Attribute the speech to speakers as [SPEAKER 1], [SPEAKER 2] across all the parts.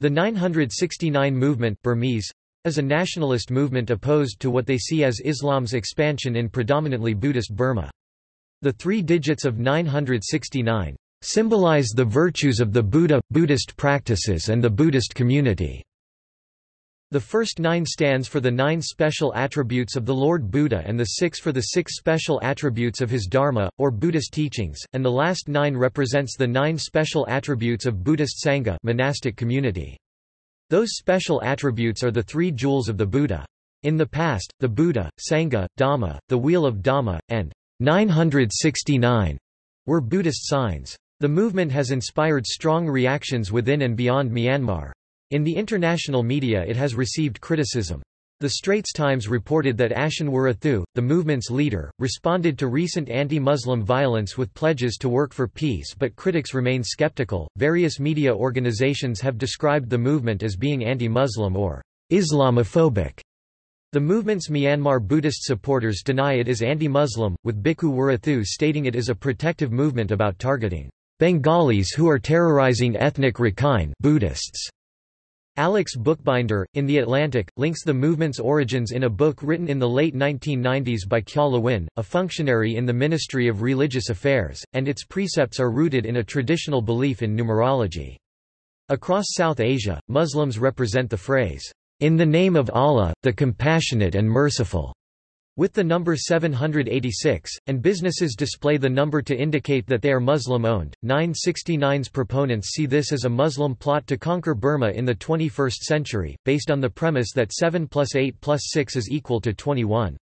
[SPEAKER 1] The 969 movement Burmese, is a nationalist movement opposed to what they see as Islam's expansion in predominantly Buddhist Burma. The three digits of 969 symbolize the virtues of the Buddha, Buddhist practices and the Buddhist community. The first nine stands for the nine special attributes of the Lord Buddha and the six for the six special attributes of his Dharma, or Buddhist teachings, and the last nine represents the nine special attributes of Buddhist Sangha monastic community. Those special attributes are the three jewels of the Buddha. In the past, the Buddha, Sangha, Dhamma, the Wheel of Dhamma, and 969 were Buddhist signs. The movement has inspired strong reactions within and beyond Myanmar. In the international media it has received criticism. The Straits Times reported that Ashin Wirathu, the movement's leader, responded to recent anti-Muslim violence with pledges to work for peace but critics remain skeptical. Various media organizations have described the movement as being anti-Muslim or Islamophobic. The movement's Myanmar Buddhist supporters deny it is anti-Muslim, with Bhikkhu Wirathu stating it is a protective movement about targeting Bengalis who are terrorizing ethnic Rakhine Buddhists. Alex Bookbinder, in The Atlantic, links the movement's origins in a book written in the late 1990s by Kyaw Lwin, a functionary in the Ministry of Religious Affairs, and its precepts are rooted in a traditional belief in numerology. Across South Asia, Muslims represent the phrase, "...in the name of Allah, the Compassionate and Merciful." With the number 786, and businesses display the number to indicate that they are Muslim-owned. 969's proponents see this as a Muslim plot to conquer Burma in the 21st century, based on the premise that 7 plus 8 plus 6 is equal to 21.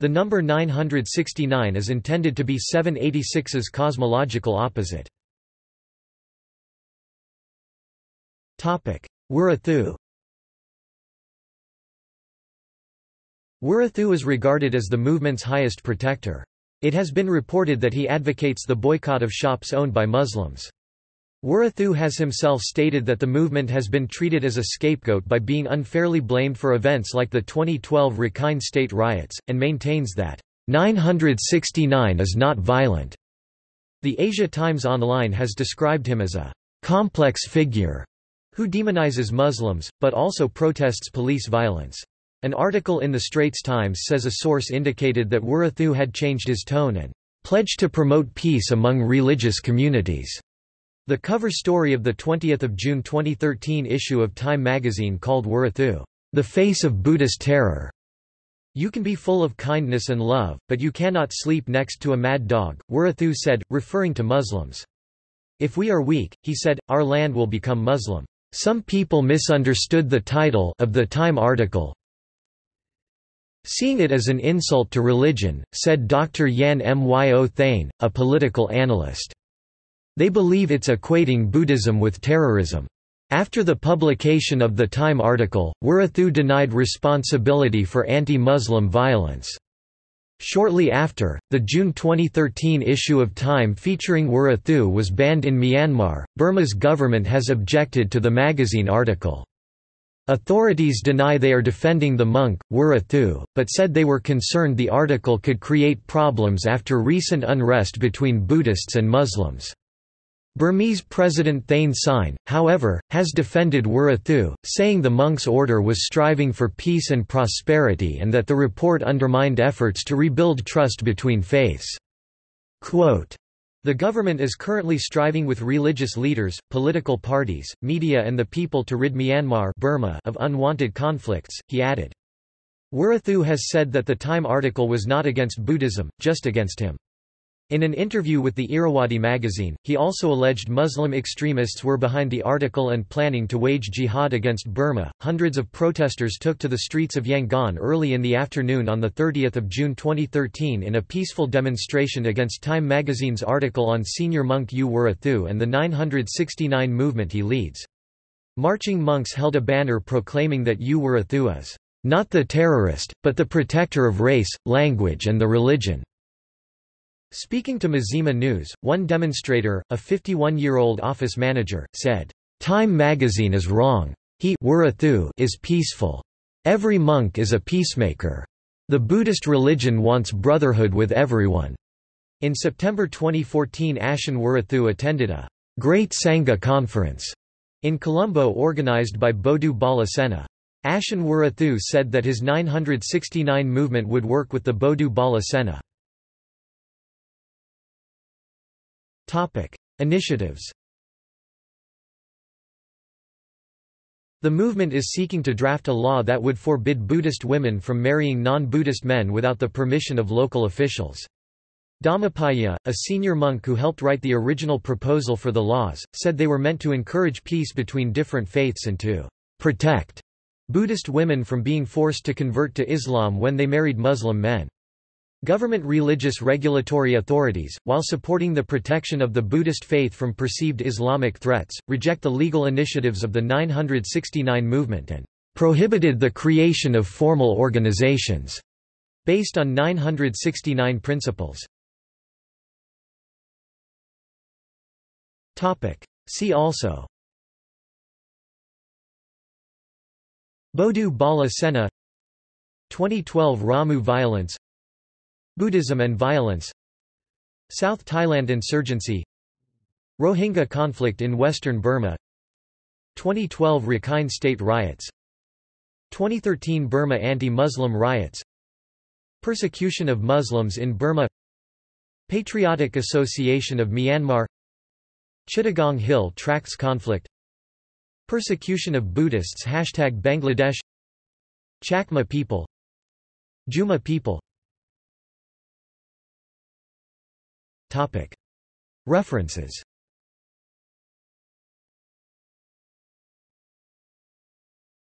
[SPEAKER 1] The number 969 is intended to be 786's cosmological opposite. Wirathu Wirathu is regarded as the movement's highest protector. It has been reported that he advocates the boycott of shops owned by Muslims. Wirathu has himself stated that the movement has been treated as a scapegoat by being unfairly blamed for events like the 2012 Rakhine state riots, and maintains that 969 is not violent. The Asia Times Online has described him as a complex figure who demonizes Muslims, but also protests police violence. An article in the Straits Times says a source indicated that Wirathu had changed his tone and pledged to promote peace among religious communities. The cover story of the 20th of June 2013 issue of Time magazine called Wirathu, the face of Buddhist terror. You can be full of kindness and love, but you cannot sleep next to a mad dog, Wirathu said, referring to Muslims. If we are weak, he said, our land will become Muslim. Some people misunderstood the title of the Time article, Seeing it as an insult to religion, said Dr. Yan Myo Thein, a political analyst. They believe it's equating Buddhism with terrorism. After the publication of the Time article, Wirathu denied responsibility for anti-Muslim violence. Shortly after, the June 2013 issue of Time featuring Wirathu was banned in Myanmar. Burma's government has objected to the magazine article. Authorities deny they are defending the monk, Wirathu, but said they were concerned the article could create problems after recent unrest between Buddhists and Muslims. Burmese President Thein Sein, however, has defended Wirathu, saying the monk's order was striving for peace and prosperity and that the report undermined efforts to rebuild trust between faiths. Quote, the government is currently striving with religious leaders, political parties, media and the people to rid Myanmar Burma of unwanted conflicts, he added. Wirathu has said that the Time article was not against Buddhism, just against him. In an interview with the Irrawaddy magazine, he also alleged Muslim extremists were behind the article and planning to wage jihad against Burma. Hundreds of protesters took to the streets of Yangon early in the afternoon on 30 June 2013 in a peaceful demonstration against Time magazine's article on senior monk U Wirathu and the 969 movement he leads. Marching monks held a banner proclaiming that U Wirathu is not the terrorist, but the protector of race, language and the religion. Speaking to Mizzima News, one demonstrator, a 51-year-old office manager, said, Time magazine is wrong. He is peaceful. Every monk is a peacemaker. The Buddhist religion wants brotherhood with everyone. In September 2014 Ashin Wirathu attended a Great Sangha conference In Colombo organized by Bodu Bala Sena. Ashin Wirathu said that his 969 movement would work with the Bodu Bala Sena. Initiatives The movement is seeking to draft a law that would forbid Buddhist women from marrying non-Buddhist men without the permission of local officials. Dhammapiya, a senior monk who helped write the original proposal for the laws, said they were meant to encourage peace between different faiths and to protect Buddhist women from being forced to convert to Islam when they married Muslim men. Government religious regulatory authorities, while supporting the protection of the Buddhist faith from perceived Islamic threats, reject the legal initiatives of the 969 movement and prohibited the creation of formal organizations based on 969 principles. See also Bodu Bala Sena 2012 Ramu violence Buddhism and violence. South Thailand insurgency. Rohingya conflict in western Burma. 2012 Rakhine State riots. 2013 Burma anti-Muslim riots. Persecution of Muslims in Burma. Patriotic Association of Myanmar. Chittagong Hill Tracts conflict. Persecution of Buddhists Hashtag Bangladesh. Chakma people. Jumma people References